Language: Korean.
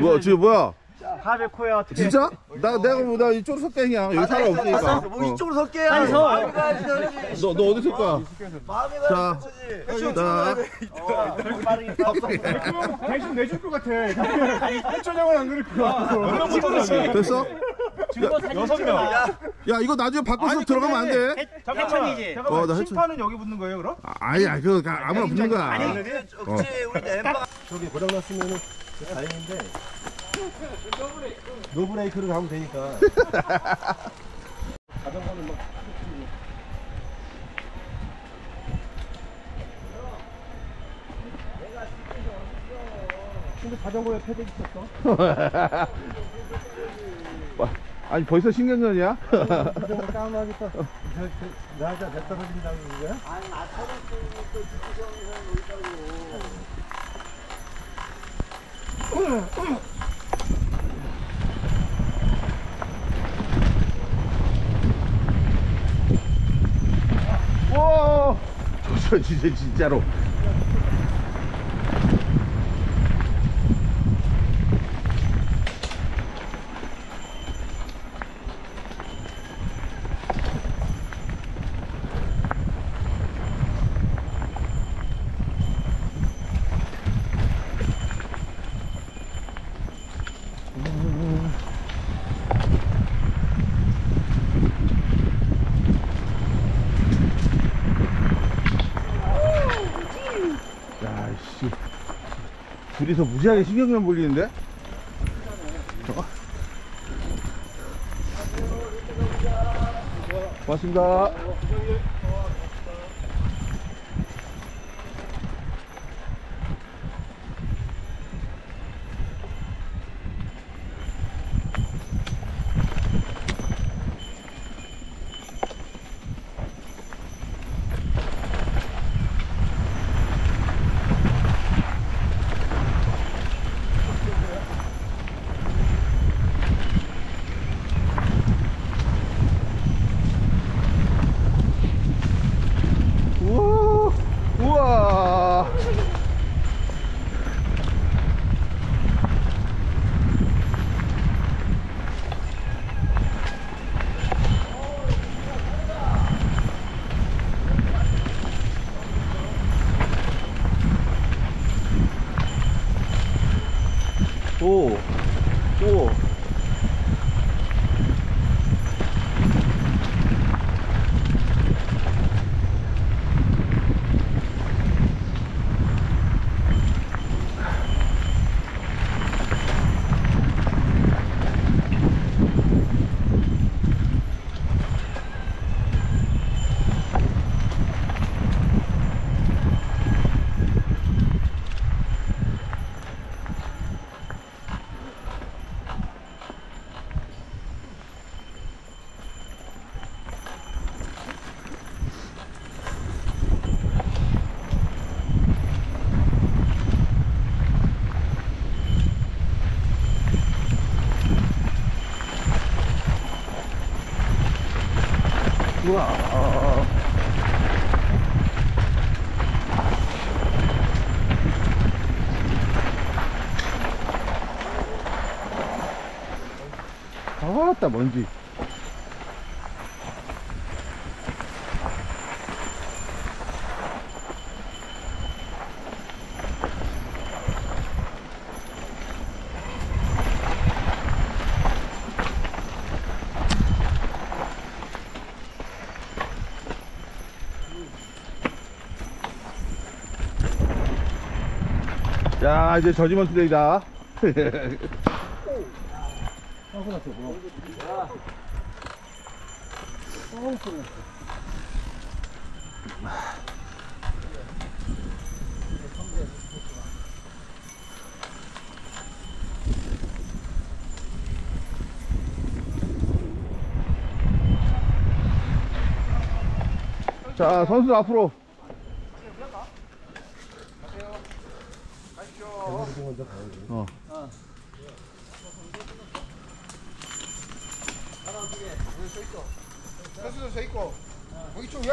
뭐야 지금 뭐야? 하베코야 어떻게? 진짜? 나 내가 뭐나 이쪽으로 석갱이야. 여기 사람 없으니까. 뭐 이쪽으로 설게. 아니, 서. 마음이 가야지 너지. 너너 어디 설 거야? 마음이 자, 가야지. 자, 대신 내줄 것 같아. 해초장은 안 그럴 것 같고. 됐어? 증거 사진 여섯 명. 야 이거 나중에 바꿔서 들어가면 안 돼. 잠깐만. 어, 잠깐만. 나 해초- 심판은 여기 붙는 거예요, 그럼? 아, 아니야 그냥 아무나 붙는 거야. 그렇지 우리 엠바. 저기 고장 났으면은 다행인데 노브레이크로 가면 되니까 자전거는 막 근데 자전거에 패드 있었어? 아니 벌써 신경전이야? 자전거 다운하니까 나자 내 떨어진다고 그거야? 와, 저 진짜 진짜로. 야, 씨. 둘이서 무지하게 신경전 몰리는데? 어? 고맙습니다. 우와, 우와. 오, 오. 우와. 아따 먼지. 자 이제 저지먼 트레이다. 자 선수 앞으로. 어. 선수도 서 있고. 거기 좀